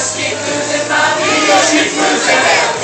Just keep in my wheel, She's losing. in.